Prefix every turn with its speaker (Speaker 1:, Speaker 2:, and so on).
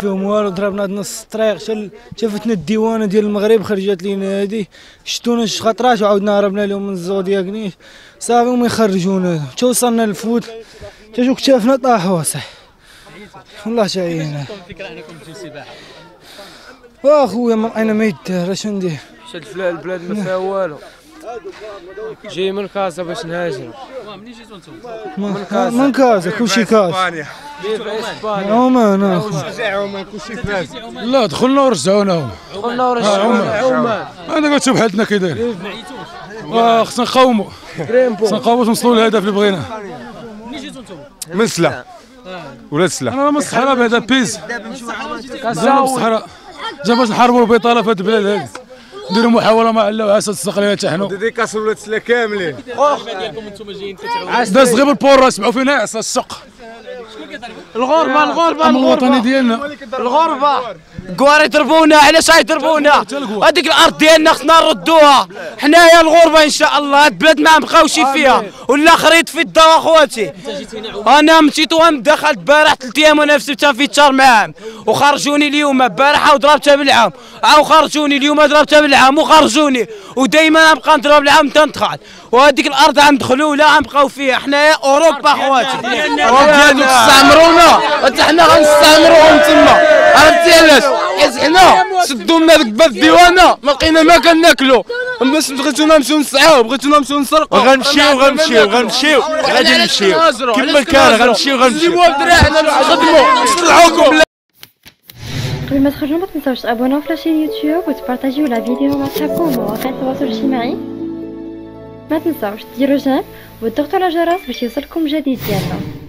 Speaker 1: فيهم والو ضربنا نص الطريق شل شافتنا الديوانة ديال المغرب خرجت لينا هادي شتونا شي خطرات وعاودنا هربنا لهم من الزودياك نيش صافي هما يخرجونا. حتى وصلنا للفوت حتى شو كتافنا طاحوا صح. والله شاينا. واخويا ما لقينا ما يدار؟ أش ندير؟
Speaker 2: فلا البلاد ما فيها والو. جاي من كازا باش نهاجر.
Speaker 1: من كازا من كازا كلشي كاز.
Speaker 2: اسبانيا
Speaker 1: عمان؟ اخو
Speaker 3: لا دخلنا ورجعونا.
Speaker 2: دخلنا ورجعونا. عمان.
Speaker 3: أنا قلت بحالتنا كي داير. آه، خصنا نقاوموا خصنا نقاوموا نوصلوا للهدف اللي بغينا.
Speaker 4: من سلا. ولاد سلا.
Speaker 3: أنا من الصحراء بعدا بيز. زعما من الصحراء. جا باش نحاربوا البطاله في هذه البلاد هذه نديروا محاولة مع الله وعسى تستقلنا حتى حنا
Speaker 4: ديديكاس ولاد سلا كاملين.
Speaker 3: داز غير البورا يسمعوا فينا عسى السق.
Speaker 2: الغربة
Speaker 3: الغربة الوطني ديالنا.
Speaker 2: الغربة. كوار يضربونا علاش يضربونا هذيك الأرض ديالنا خصنا نردوها. حنايا الغربة إن شاء الله هاد البلاد ما نبقاوش فيها. والاخرين في الدواء أخواتي. أنا مشيت وهم دخلت البارح ثلاث أيام وأنا في سبتها في الشهر معاهم وخرجوني اليوم البارحه وضربتها بالعام. عاو خرجوني اليوم ضربتها بالعام. وخرجوني. ودائما نبقى نضرب العام تندخل وهذيك الأرض عم دخلوا لا غنبقاو فيها. حنايا أوروبا أخواتي. حتى حنا غنستعمروهم تما. عرفتي علاش؟ حيت حنا شدوا لنا ديك باب الديوانه ما لقينا ما كناكلوا باش بغيتونا نمشيو نسعاو بغيتونا نمشيو نسرقوا
Speaker 4: غنمشيو غنمشيو غنمشيو. غادي نمشيو. كما كان غنمشيو غنمشيو.
Speaker 2: جيبوا دراعنا نخدموا نصلحوكم
Speaker 5: قبل ما تخرجوا ما تنساوش تابوناو في la chaîne YouTube وتبارطاجيو la vidéo مع صحابكم ومواقع التواصل الاجتماعي. ما تنساوش ديروا j'aime وتضغطوا على الجرس باش يوصلكم جديد ديالنا.